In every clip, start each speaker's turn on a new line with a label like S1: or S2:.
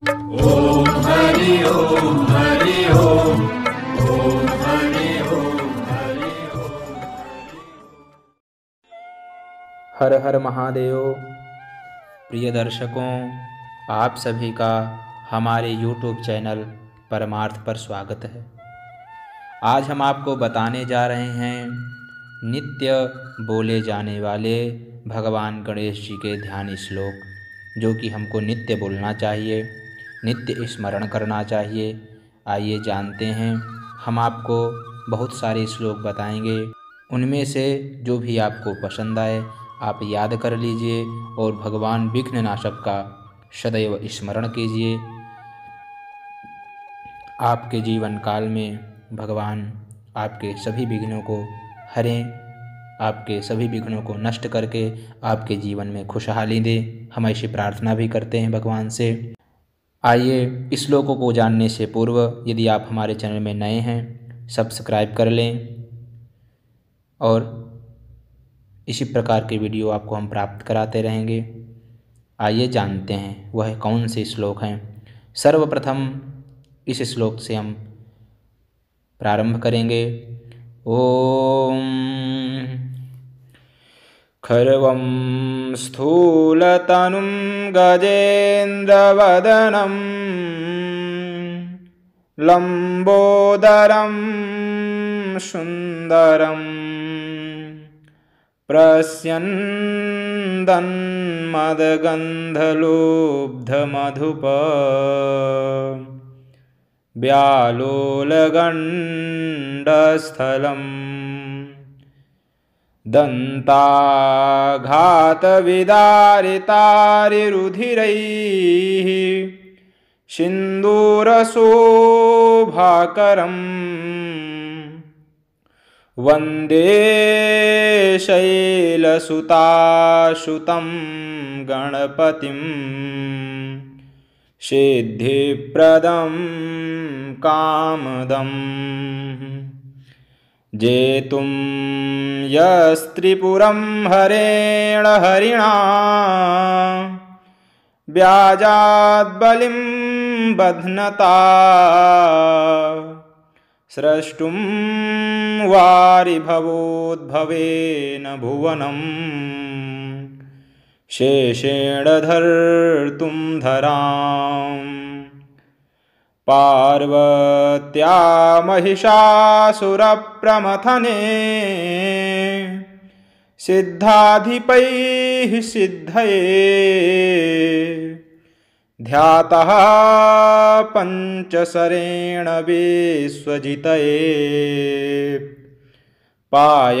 S1: हर हर महादेव। प्रिय दर्शकों, आप सभी का हमारे YouTube चैनल परमार्थ पर स्वागत है। आज हम आपको बताने जा रहे हैं नित्य बोले जाने वाले भगवान गणेश जी के ध्यान श्लोक, जो कि हमको नित्य बोलना चाहिए। नित्य स्मरण करना चाहिए। आइए जानते हैं, हम आपको बहुत सारे श्लोक बताएँगे। उनमें से जो भी आपको पसंद आए, आप याद कर लीजिए और भगवान विघ्न नाशक का सदैव स्मरण कीजिए। आपके जीवन काल में भगवान आपके सभी विघ्नों को हरें, आपके सभी विघ्नों को नष्ट करके आपके जीवन में खुशहाली दे। हम ऐसी प्रार्थना भी करते हैं भगवान से। आइए श्लोकों को जानने से पूर्व यदि आप हमारे चैनल में नए हैं, सब्सक्राइब कर लें और इसी प्रकार के वीडियो आपको हम प्राप्त कराते रहेंगे। आइए जानते हैं वह कौन से श्लोक हैं। सर्वप्रथम इस श्लोक से हम प्रारंभ करेंगे। ओम खर्वं स्थूलतनुं गजेन्द्रवदनं लम्बोदरं सुन्दरम् प्रस्यन्दन्मदगन्धलुब्धमधुप व्यालोलगण्डस्थलम् दन्ताघातविदारितारिरुधिरैः सिन्दूरशोभाकरम् वन्दे शैलसुताशुतं गणपतिं सिद्धिप्रदं कामदम् जेतुं यस्त्रिपुरं हरेण हरिणा व्याजाद्बलिं बध्नता स्रष्टुं वारिभवोद्भवेन भुवनं शेषेण धर्तुं धराम् पार्वत्या महिषासुरप्रमथने सिद्धाधिपैः सिद्धये ध्यातः पञ्चसरेण विश्वजितये पायात्सनागाननः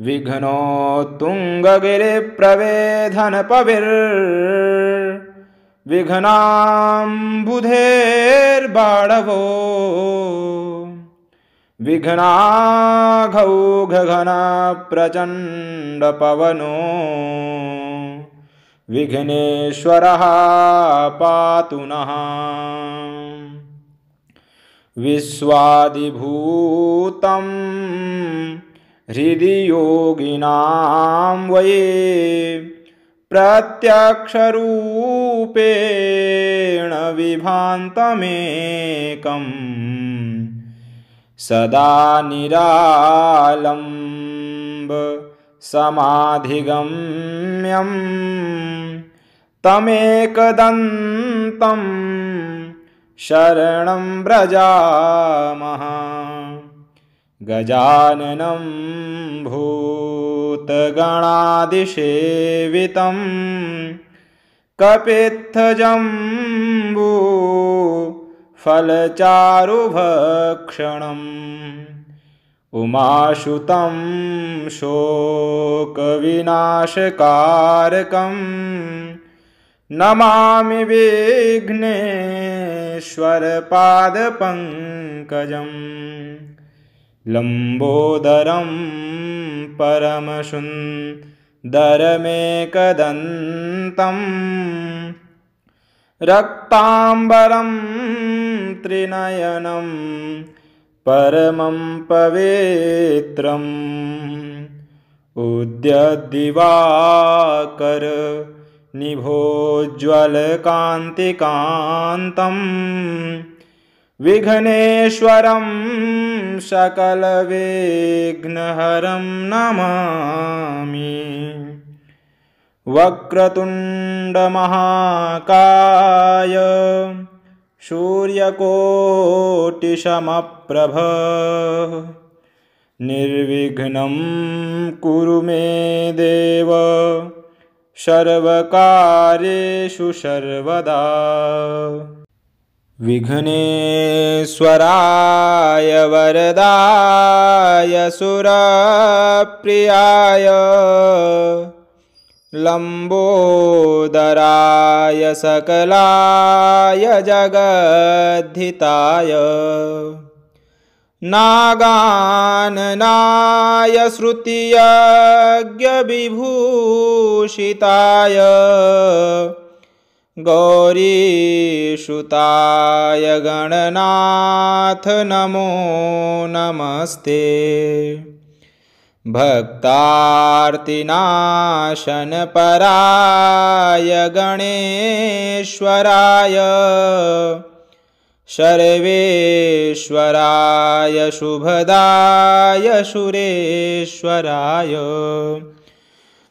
S1: विघ्नेभपञ्चाननः विघ्नाम्बुधेर्बाणवो विघ्नाघौघघनप्रचण्डपवनो विघ्नेश्वरः पातु नः। विश्वादिभूतं हृदि योगिनां वये प्रत्यक्षरूपेण विभान्तमेकम्। सदा निरालम्ब समाधिगम्यं तमेकदन्तं शरणं व्रजामः गजाननं भूतगणादिसेवितं कपित्थजम्बू फलचारुभक्षणम् उमाशुतं शोकविनाशकारकं नमामि विघ्नेश्वरपादपङ्कजं लम्बोदरं परमसुन्दरमेकदन्तं रक्ताम्बरं त्रिनयनं परमं पवित्रम् उद्यद्दिवाकर निभोज्ज्वलकान्तिकान्तं विघ्नेश्वरं सकलविघ्नहरं नमामि। वक्रतुण्डमहाकाय सूर्यकोटिसमप्रभ निर्विघ्नं कुरु मे देव। सर्वकार्येषु सर्वदा विघ्नेश्वराय वरदाय सुरप्रियाय लम्बोदराय सकलाय जगद्धिताय नागाननाय श्रुतियज्ञविभूषिताय गौरीसुताय गणनाथ नमो नमस्ते। भक्तार्तिनाशनपराय गणेश्वराय। सर्वेश्वराय शुभदाय सुरेश्वराय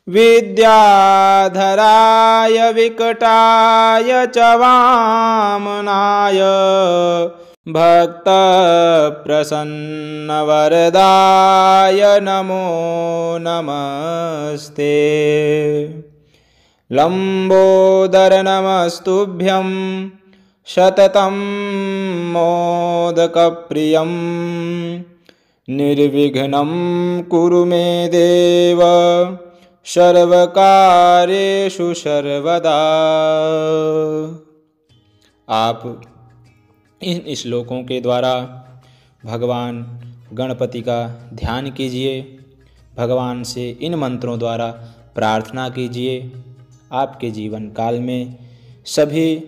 S1: विद्याधराय विकटाय च वामनाय भक्तप्रसन्नवरदाय नमो नमस्ते। लम्बोदरनमस्तुभ्यं शततं मोदकप्रियं निर्विघ्नं कुरु मे देव सर्वकार्येषु सर्वदा। आप इन श्लोकों के द्वारा भगवान गणपति का ध्यान कीजिए, भगवान से इन मंत्रों द्वारा प्रार्थना कीजिए। आपके जीवन काल में सभी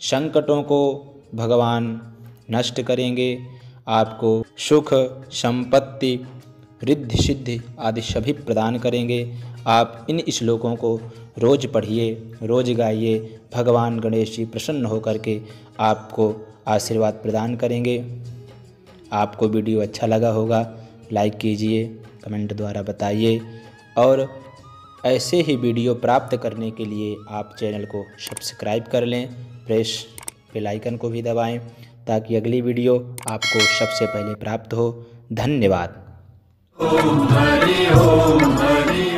S1: संकटों को भगवान नष्ट करेंगे। आपको सुख, संपत्ति रिद्धि सिद्धि आदि सभी प्रदान करेंगे। आप इन श्लोकों को रोज़ पढ़िए, रोज़ गाइए, भगवान गणेश जी प्रसन्न होकर के आपको आशीर्वाद प्रदान करेंगे। आपको वीडियो अच्छा लगा होगा, लाइक कीजिए, कमेंट द्वारा बताइए। और ऐसे ही वीडियो प्राप्त करने के लिए आप चैनल को सब्सक्राइब कर लें, प्रेस बेल आइकन को भी दबाएँ, ताकि अगली वीडियो आपको सबसे पहले प्राप्त हो। धन्यवाद।
S2: ॐ हरि ओं हरि